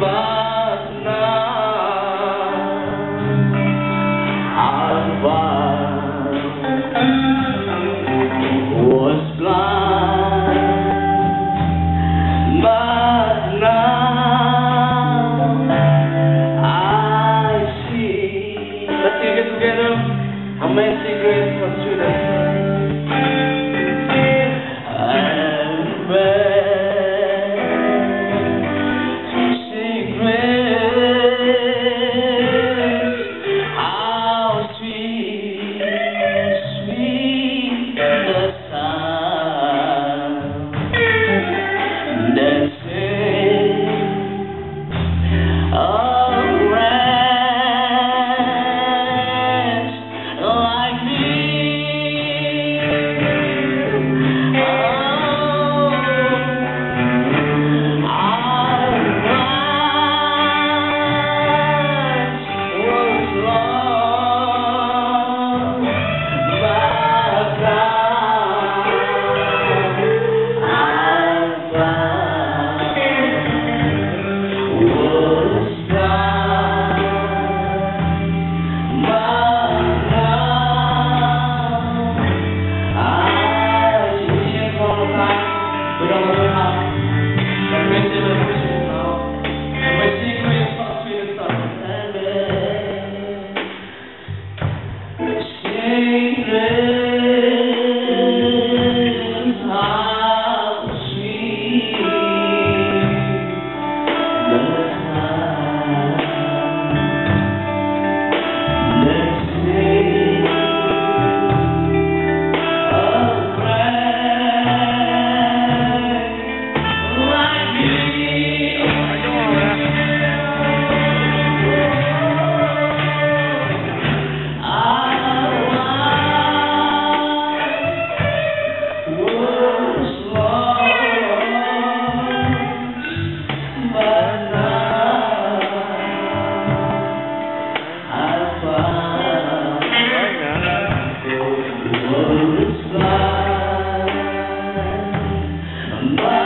goodbye. Thank